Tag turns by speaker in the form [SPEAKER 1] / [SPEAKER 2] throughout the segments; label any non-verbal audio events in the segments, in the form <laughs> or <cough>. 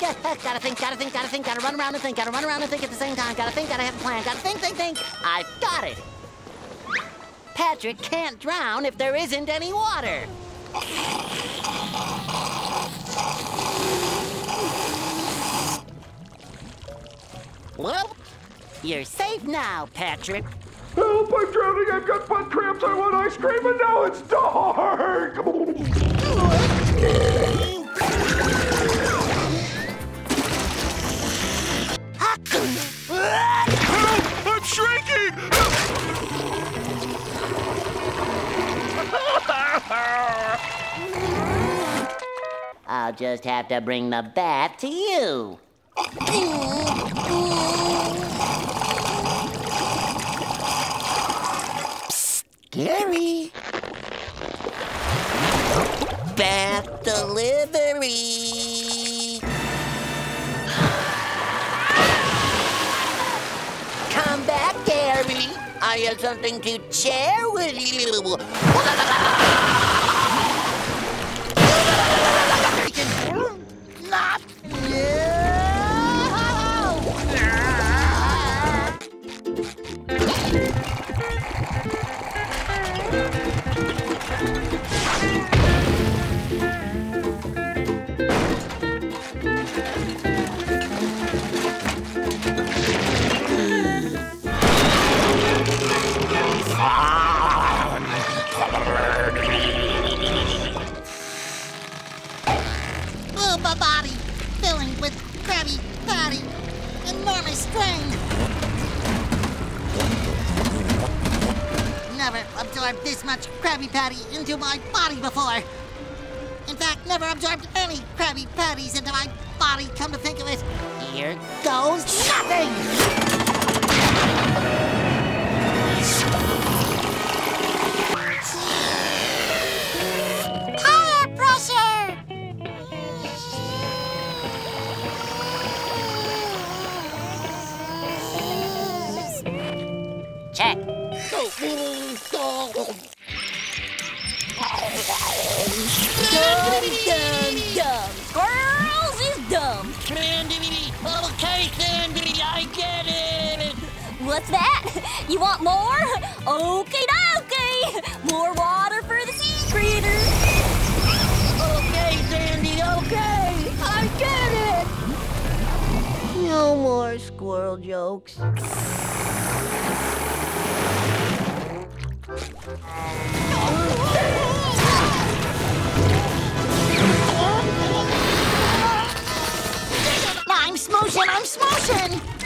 [SPEAKER 1] gotta think, gotta think, gotta think, gotta run around and think, gotta run around and think at the same time. Gotta think, gotta have a plan, gotta think, think, think. I've got it. Patrick can't drown if there isn't any water. Well, you're safe now, Patrick.
[SPEAKER 2] Help, I'm drowning, I've got butt cramps, I want ice cream, and now it's dark! <laughs>
[SPEAKER 1] I'll just have to bring the bath to you. Gary. Bath delivery. Come back, Gary. I have something to share with you. <laughs>
[SPEAKER 3] Oh, my body filling with Krabby Patty. Enormous strain. Never absorbed this much Krabby Patty into my body before. In fact, never absorbed any Krabby Patties into my body, come to think of it.
[SPEAKER 1] Here goes nothing.
[SPEAKER 4] What's that? <laughs> You want more? Okay, dokie! More water for the sea critters!
[SPEAKER 5] Okay, Sandy, okay, I get it.
[SPEAKER 1] No more squirrel jokes.
[SPEAKER 3] I'm smooshing, I'm smooshing!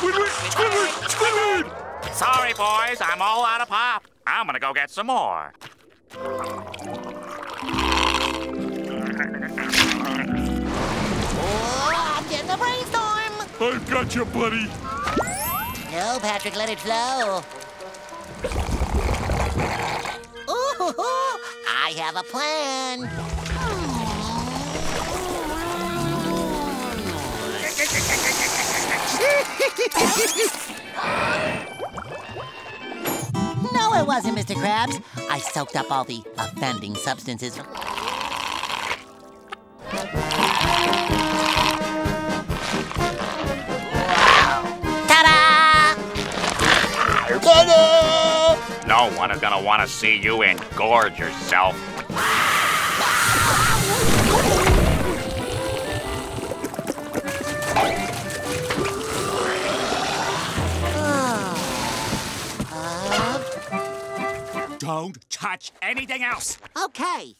[SPEAKER 2] Squidward! Squidward! Squidward!
[SPEAKER 6] Sorry, boys, I'm all out of pop. I'm gonna go get some more.
[SPEAKER 1] Oh, I'm getting a brainstorm.
[SPEAKER 2] I've got you, buddy!
[SPEAKER 1] No, Patrick, let it flow. Ooh, I have a plan. Hmm. <laughs> No, it wasn't, Mr. Krabs. I soaked up all the offending substances. Ta-da!
[SPEAKER 6] No one is gonna wanna see you engorge yourself. Don't touch anything else.
[SPEAKER 1] okay.